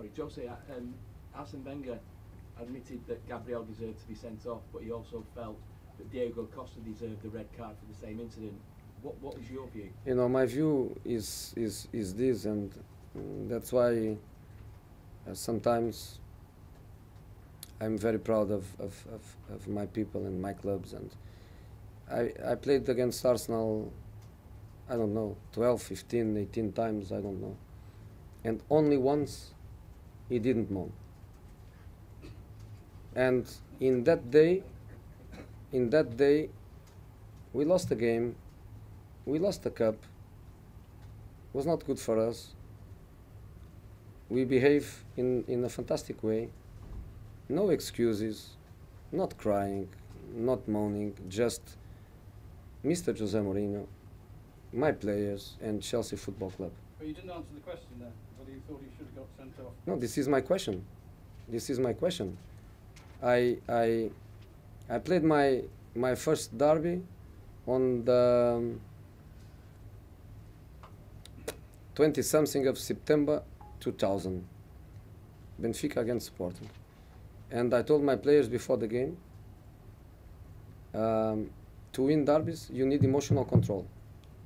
sorry, Jose, uh, um, Arsene Wenger admitted that Gabriel deserved to be sent off, but he also felt that Diego Costa deserved the red card for the same incident. What, what is your view? You know, my view is is is this, and that's why uh, sometimes I'm very proud of, of, of, of my people and my clubs. And I I played against Arsenal. I don't know, 12, 15, 18 times. I don't know, and only once he didn't moan. And in that day, in that day, we lost the game. We lost the cup. It was not good for us. We behave in, in a fantastic way. No excuses, not crying, not moaning, just Mr. Jose Mourinho, my players, and Chelsea Football Club. But you didn't answer the question there, whether you thought he should have got sent off. No, this is my question. This is my question. I I I played my my first derby on the twenty something of September two thousand. Benfica against Sporting, and I told my players before the game. Um, to win derbies, you need emotional control.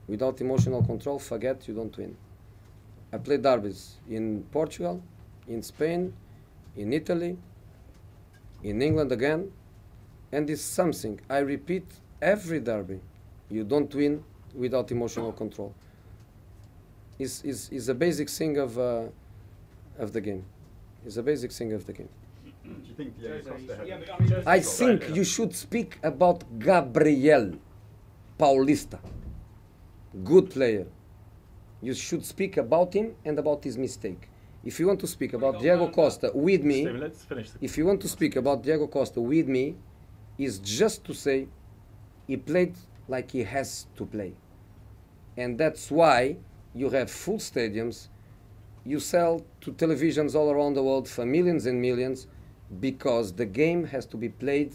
Without emotional control, forget you don't win. I played derbies in Portugal, in Spain, in Italy, in England again, and it's something I repeat every derby. You don't win without emotional control. Is is is a basic thing of uh, of the game. It's a basic thing of the game. Think Diego Jose, Costa had yeah, it? but I mean, Jose- I think you should speak about Gabriel Paulista. Good player. You should speak about him and about his mistake. If you want to speak about oh Diego Costa with me, let's finish. The if you want to speak about Diego Costa with me, is just to say he played like he has to play. And that's why you have full stadiums, you sell to televisions all around the world for millions and millions because the game has to be played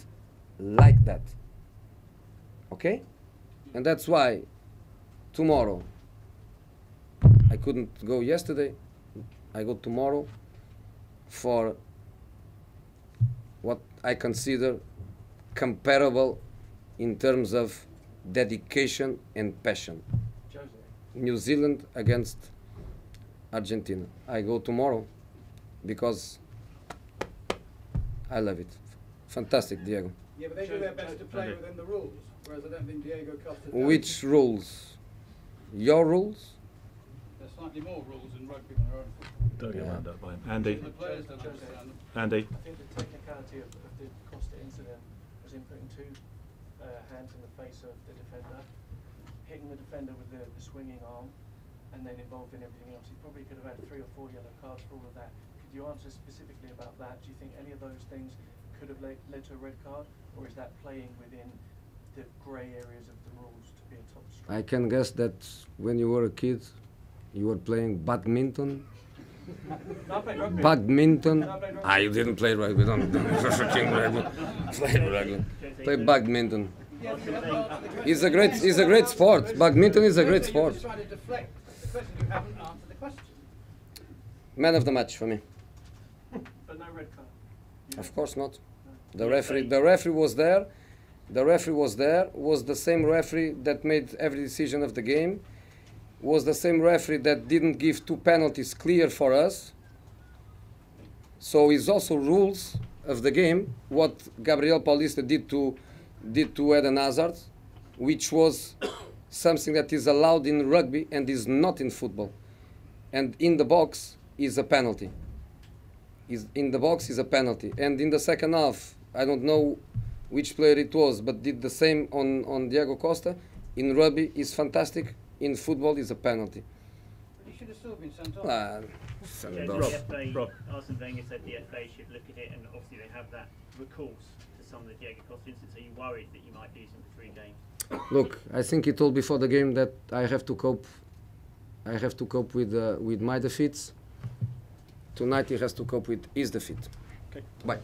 like that. Okay? And that's why tomorrow I couldn't go yesterday, I go tomorrow for what I consider comparable in terms of dedication and passion. Jose. New Zealand against Argentina. I go tomorrow because I love it. Fantastic, Diego. Yeah, but they do their best to play within the rules, whereas I don't think Diego Costa. Which rules? Your rules? There's slightly more rules in rugby than there are in football. Don't get Yeah. wound up by him. Andy, The players don't understand them. Andy, I think the technicality of, of the Costa incident was in putting two uh, hands in the face of the defender, hitting the defender with the, the swinging arm, and then involved in everything else. He probably could have had three or four yellow cards for all of that. Could you answer specifically about that? Do you think any of those things could have led, led to a red card, or is that playing within the grey areas of the rules to be a top striker? I can guess that when you were a kid, you were playing badminton. No, I played rugby. Badminton. I. Ah, you didn't play rugby. Don't, don't rugby. Play rugby. Play badminton. Yeah, but that's part of the question. It's a great, it's a great sport. Badminton is a great sport. You're just trying to deflect the question. You haven't answered the question. Man of the match for me. But no red card. Of course not. The referee, the referee was there. The referee was there. Was the same referee that made every decision of the game. Was the same referee that didn't give two penalties clear for us. So it's also rules of the game. What Gabriel Paulista did to did to Eden Hazard, which was something that is allowed in rugby and is not in football. And in the box is a penalty is in the box is a penalty. And in the second half, I don't know which player it was, but did the same on, on Diego Costa. In rugby is fantastic. In football is a penalty. But he should have still been sent off. Ah, send Yeah, it off. FA, Rob. Arsene Wenger said the FA should look at it, and obviously they have that recourse to some of the Diego Costa incidents. Are you worried that you might lose him for three games? Look, I think he told before the game that I have to cope. I have to cope with uh, with my defeats. Tonight he has to cope with his defeat. Okay. Bye.